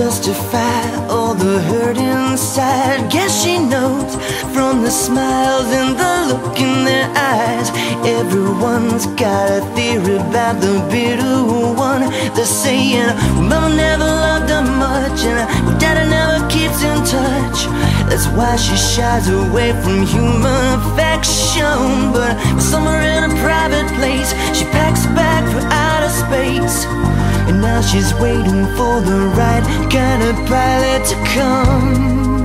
justify all the hurt inside. Guess she knows from the smiles and the look in their eyes. Everyone's got a theory about the bitter one. They're saying, Mama never loved her much, and Daddy never keeps in touch. That's why she shies away from human affection. But somewhere in a private place, she packs a bag for outer space. She's waiting for the right kind of pilot to come.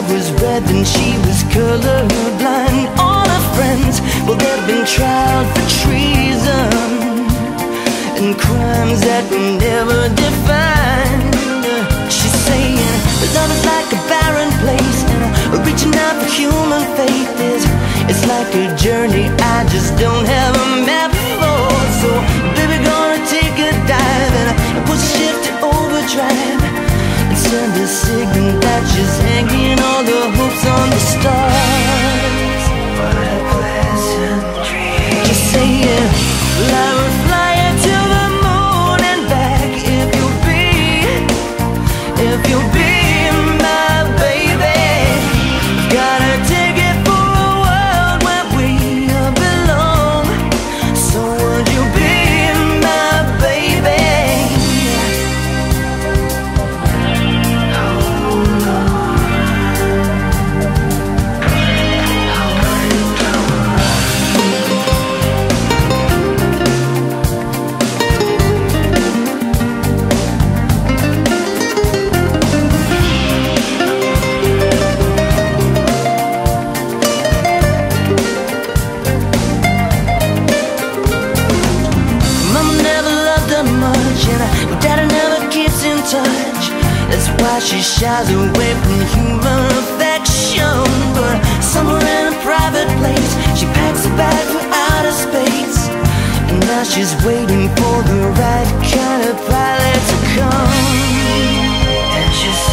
Love was red, then she was colorblind. All her friends, well, they've been tried for treason and crimes that were never defined. She's saying love is like a barren place, and reaching out for human faith is it's like a journey I just don't have a map for. So, baby, gonna take a dive and push ship to overdrive and send a signal that she's hanging all the hopes on the stars. What a pleasant dream. Just saying, I will touch. That's why she shies away from human affection. But somewhere in a private place She packs a bag for outer space. And now she's waiting for the right kind of pilot to come. And she's